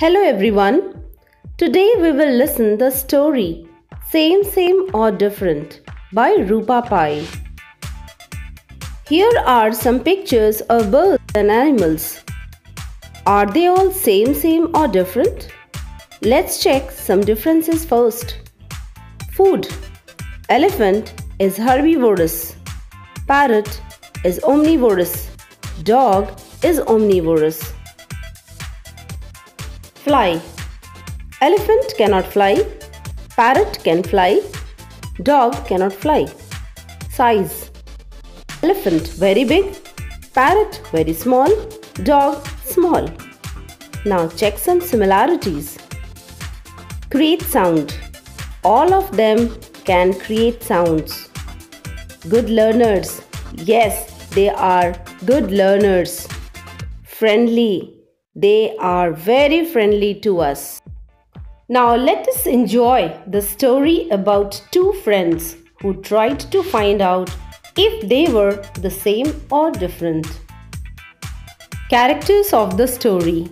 Hello everyone. Today we will listen the story Same Same or Different by Roopa Pai. Here are some pictures of birds and animals. Are they all same same or different? Let's check some differences first. Food Elephant is herbivorous. Parrot is omnivorous. Dog is omnivorous. Fly. Elephant cannot fly. Parrot can fly. Dog cannot fly. Size. Elephant very big. Parrot very small. Dog small. Now check some similarities. Create sound. All of them can create sounds. Good learners. Yes, they are good learners. Friendly. They are very friendly to us. Now let us enjoy the story about two friends who tried to find out if they were the same or different. Characters of the story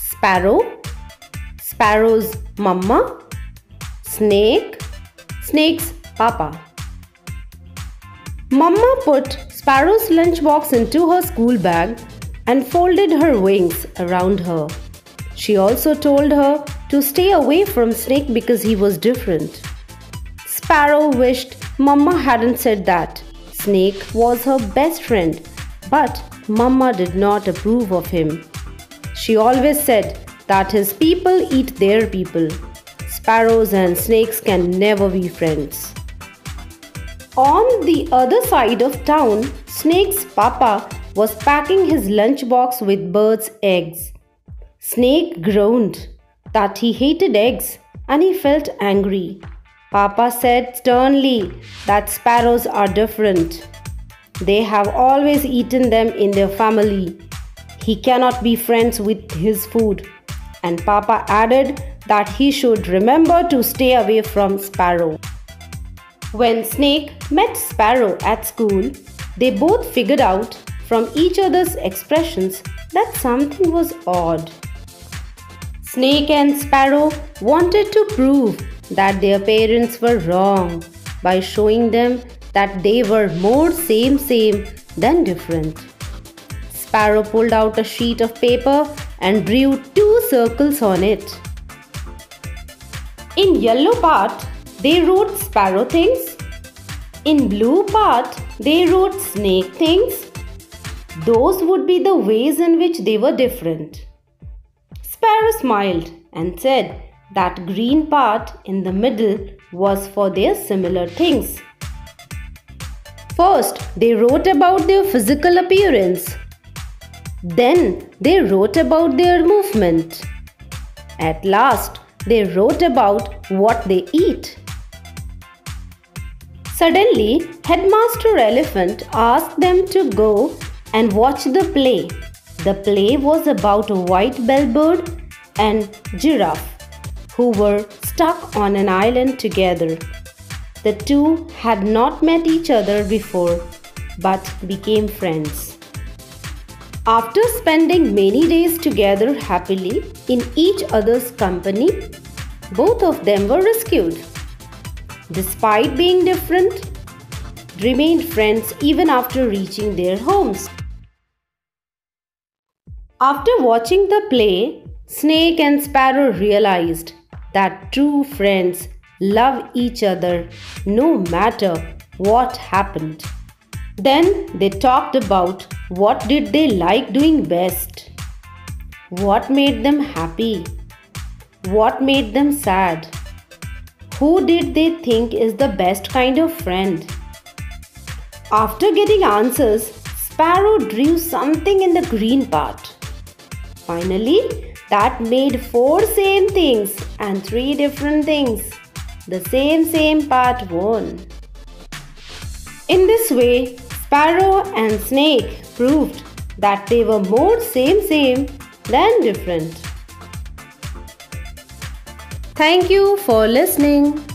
Sparrow, Sparrow's mama, Snake, Snake's papa. Mama put Sparrow's lunchbox into her school bag and folded her wings around her. She also told her to stay away from Snake because he was different. Sparrow wished Mama hadn't said that. Snake was her best friend, but Mama did not approve of him. She always said that his people eat their people. Sparrows and snakes can never be friends. On the other side of town, Snake's papa was packing his lunchbox with birds' eggs. Snake groaned that he hated eggs and he felt angry. Papa said sternly that sparrows are different. They have always eaten them in their family. He cannot be friends with his food. And Papa added that he should remember to stay away from Sparrow. When Snake met Sparrow at school, they both figured out from each other's expressions that something was odd. Snake and Sparrow wanted to prove that their parents were wrong by showing them that they were more same same than different. Sparrow pulled out a sheet of paper and drew two circles on it. In yellow part, they wrote sparrow things. In blue part, they wrote snake things. Those would be the ways in which they were different. Sparrow smiled and said that green part in the middle was for their similar things. First, they wrote about their physical appearance. Then, they wrote about their movement. At last, they wrote about what they eat. Suddenly, Headmaster Elephant asked them to go and watch the play. The play was about a white bellbird and giraffe who were stuck on an island together. The two had not met each other before but became friends. After spending many days together happily in each other's company, both of them were rescued. Despite being different, remained friends even after reaching their homes. After watching the play, Snake and Sparrow realized that true friends love each other no matter what happened. Then they talked about what did they like doing best. What made them happy? What made them sad? Who did they think is the best kind of friend? After getting answers, Sparrow drew something in the green part. Finally, that made four same things and three different things. The same same part won. In this way, Sparrow and Snake proved that they were more same same than different. Thank you for listening.